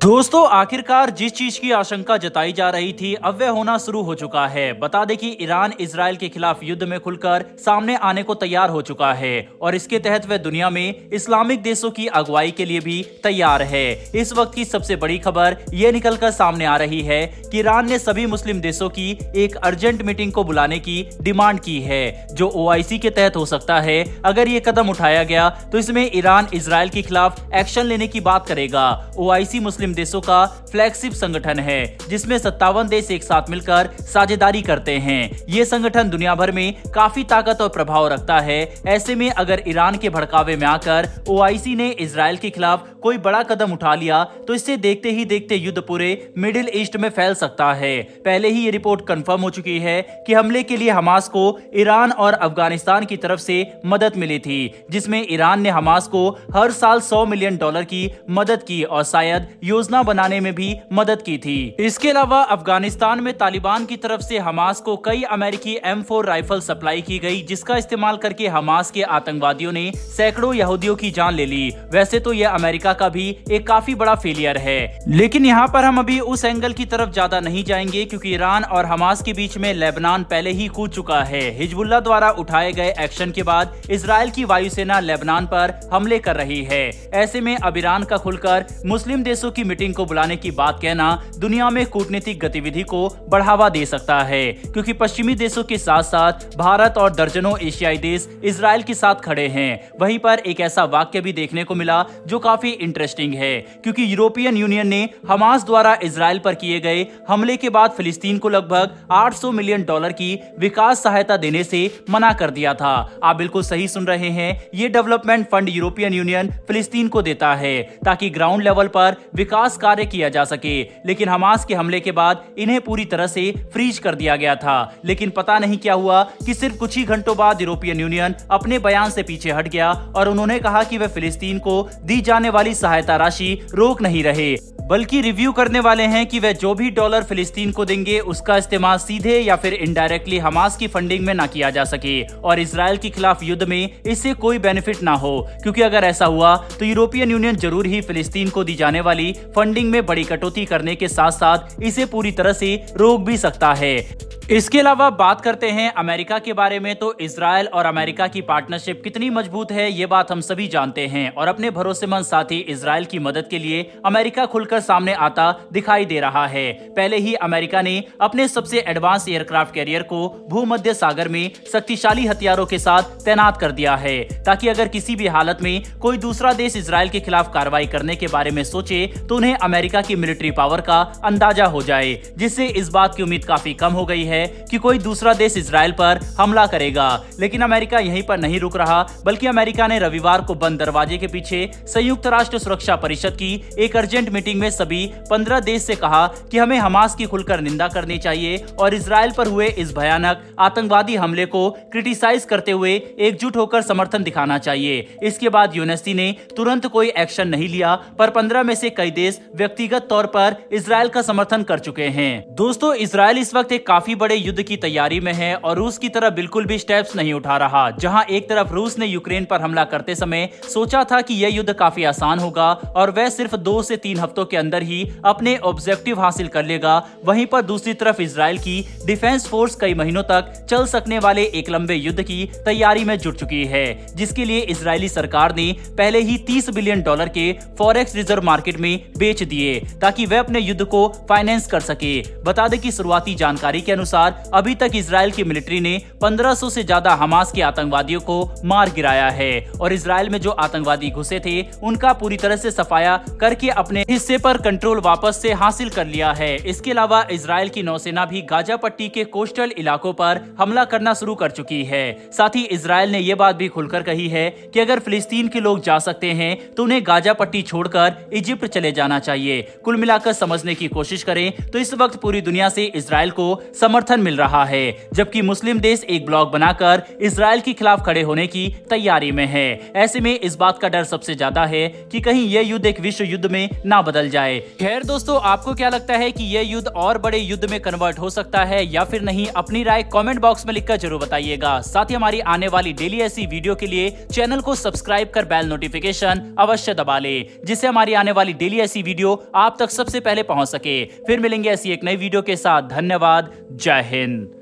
दोस्तों, आखिरकार जिस चीज़ की आशंका जताई जा रही थी, अब वह होना शुरू हो चुका है। बता दें कि ईरान इसराइल के खिलाफ युद्ध में खुलकर सामने आने को तैयार हो चुका है और इसके तहत वह दुनिया में इस्लामिक देशों की अगुवाई के लिए भी तैयार है। इस वक्त की सबसे बड़ी खबर ये निकल कर सामने आ रही है कि ईरान ने सभी मुस्लिम देशों की एक अर्जेंट मीटिंग को बुलाने की डिमांड की है, जो ओआईसी के तहत हो सकता है। अगर ये कदम उठाया गया तो इसमें ईरान इसराइल के खिलाफ एक्शन लेने की बात करेगा। ओआईसी मुस्लिम मुस्लिम देशों का फ्लैगशिप संगठन है, जिसमें सत्तावन देश एक साथ मिलकर साझेदारी करते हैं। ये संगठन दुनिया भर में काफ़ी ताकत और प्रभाव रखता है। ऐसे में अगर ईरान के भड़कावे में आकर ओआईसी ने इसराइल के खिलाफ कोई बड़ा कदम उठा लिया तो इससे देखते ही देखते युद्ध पूरे मिडिल ईस्ट में फैल सकता है। पहले ही ये रिपोर्ट कंफर्म हो चुकी है कि हमले के लिए हमास को ईरान और अफ़गानिस्तान की तरफ़ से मदद मिली थी, जिसमें ईरान ने हमास को हर साल 100 मिलियन डॉलर की मदद की और शायद योजना बनाने में भी मदद की थी। इसके अलावा अफ़गानिस्तान में तालिबान की तरफ़ से हमास को कई अमेरिकी एम राइफल सप्लाई की गई, जिसका इस्तेमाल करके हमास के आतंकवादियों ने सैकड़ों यहूदियों की जान ले ली। वैसे तो यह अमेरिका का भी एक काफ़ी बड़ा फेलियर है। लेकिन यहाँ पर हम अभी उस एंगल की तरफ़ ज़्यादा नहीं जाएँगे, क्योंकि ईरान और हमास के बीच में लेबनान पहले ही कूद चुका है। हिजबुल्ला द्वारा उठाए गए एक्शन के बाद इसराइल की वायुसेना लेबनान पर हमले कर रही है। ऐसे में अब ईरान का खुलकर मुस्लिम देशों की मीटिंग को बुलाने की बात कहना दुनिया में कूटनीतिक गतिविधि को बढ़ावा दे सकता है, क्योंकि पश्चिमी देशों के साथ साथ भारत और दर्जनों एशियाई देश इसराइल के साथ खड़े हैं। वहीं पर एक ऐसा वाक्य भी देखने को मिला जो काफ़ी इंटरेस्टिंग है, क्योंकि यूरोपियन यूनियन ने हमास द्वारा इसराइल पर किए गए हमले के बाद फिलिस्तीन को लगभग 800 मिलियन डॉलर की विकास सहायता देने से मना कर दिया था। आप बिल्कुल सही सुन रहे हैं, ये डेवलपमेंट फंड यूरोपियन यूनियन फिलिस्तीन को देता है, ताकि ग्राउंड लेवल पर विकास कार्य किया जा सके। लेकिन हमास के हमले के बाद इन्हें पूरी तरह से फ्रीज कर दिया गया था। लेकिन पता नहीं क्या हुआ कि सिर्फ़ कुछ ही घंटों बाद यूरोपियन यूनियन अपने बयान से पीछे हट गया और उन्होंने कहा कि वे फिलिस्तीन को दी जाने वाली सहायता राशि रोक नहीं रहे। बल्कि रिव्यू करने वाले हैं कि वे जो भी डॉलर फिलिस्तीन को देंगे, उसका इस्तेमाल सीधे या फिर इनडायरेक्टली हमास की फंडिंग में ना किया जा सके और इसराइल के खिलाफ युद्ध में इससे कोई बेनिफिट ना हो। क्योंकि अगर ऐसा हुआ तो यूरोपियन यूनियन ज़रूर ही फिलिस्तीन को दी जाने वाली फंडिंग में बड़ी कटौती करने के साथ साथ इसे पूरी तरह से रोक भी सकता है। इसके अलावा बात करते हैं अमेरिका के बारे में तो इसराइल और अमेरिका की पार्टनरशिप कितनी मज़बूत है, ये बात हम सभी जानते हैं। और अपने भरोसेमंद साथी इसराइल की मदद के लिए अमेरिका खुलकर सामने आता दिखाई दे रहा है। पहले ही अमेरिका ने अपने सबसे एडवांस एयरक्राफ्ट कैरियर को भूमध्य सागर में शक्तिशाली हथियारों के साथ तैनात कर दिया है, ताकि अगर किसी भी हालत में कोई दूसरा देश इसराइल के खिलाफ कार्रवाई करने के बारे में सोचे तो उन्हें अमेरिका की मिलिट्री पावर का अंदाज़ा हो जाए, जिससे इस बात की उम्मीद काफ़ी कम हो गई है कि कोई दूसरा देश इसराइल पर हमला करेगा। लेकिन अमेरिका यहीं पर नहीं रुक रहा, बल्कि अमेरिका ने रविवार को बंद दरवाजे के पीछे संयुक्त राष्ट्र सुरक्षा परिषद की एक अर्जेंट मीटिंग में सभी पंद्रह देश से कहा कि हमें हमास की खुलकर निंदा करनी चाहिए और इसराइल पर हुए इस भयानक आतंकवादी हमले को क्रिटिसाइज करते हुए एकजुट होकर समर्थन दिखाना चाहिए। इसके बाद यूनेस्टी ने तुरंत कोई एक्शन नहीं लिया, पर पंद्रह में से कई देश व्यक्तिगत तौर पर इसराइल का समर्थन कर चुके हैं। दोस्तों इसराइल इस वक्त एक काफ़ी बड़े युद्ध की तैयारी में है और रूस की तरफ़ बिल्कुल भी स्टेप्स नहीं उठा रहा। जहाँ एक तरफ़ रूस ने यूक्रेन पर हमला करते समय सोचा था कि यह युद्ध काफ़ी आसान होगा और वह सिर्फ़ दो से तीन हफ्तों के अंदर ही अपने ऑब्जेक्टिव हासिल कर लेगा। वहीं पर दूसरी तरफ़ इसराइल की डिफेंस फोर्स कई महीनों तक चल सकने वाले एक लंबे युद्ध की तैयारी में जुट चुकी है, जिसके लिए इसराइली सरकार ने पहले ही 30 बिलियन डॉलर के फॉरेक्स रिज़र्व मार्केट में बेच दिए ताकि वह अपने युद्ध को फाइनेंस कर सके। बता दें कि शुरुआती जानकारी के अनुसार, अभी तक इसराइल की मिलिट्री ने 1500 से ज़्यादा हमास के आतंकवादियों को मार गिराया है और इसराइल में जो आतंकवादी घुसे थे, उनका पूरी तरह से सफाया करके अपने हिस्से पर कंट्रोल वापस से हासिल कर लिया है। इसके अलावा, इसराइल की नौसेना भी गाजा पट्टी के कोस्टल इलाकों पर हमला करना शुरू कर चुकी है। साथ ही इसराइल ने ये बात भी खुलकर कही है कि अगर फिलिस्तीन के लोग जा सकते हैं तो उन्हें गाजा पट्टी छोड़कर इजिप्ट चले जाना चाहिए। कुल मिलाकर समझने की कोशिश करें तो इस वक्त पूरी दुनिया से इसराइल को समर्थन समर्थन मिल रहा है, जबकि मुस्लिम देश एक ब्लॉक बनाकर इसराइल के खिलाफ खड़े होने की तैयारी में है। ऐसे में इस बात का डर सबसे ज़्यादा है कि कहीं यह युद्ध एक विश्व युद्ध में ना बदल जाए। खैर दोस्तों, आपको क्या लगता है कि यह युद्ध और बड़े युद्ध में कन्वर्ट हो सकता है या फिर नहीं? अपनी राय कमेंट बॉक्स में लिखकर ज़रूर बताइएगा। साथ ही हमारी आने वाली डेली ऐसी वीडियो के लिए चैनल को सब्सक्राइब कर बेल नोटिफिकेशन अवश्य दबा ले, जिससे हमारी आने वाली डेली ऐसी वीडियो आप तक सबसे पहले पहुँच सके। फिर मिलेंगे ऐसी एक नई वीडियो के साथ। धन्यवाद। जय हिंद।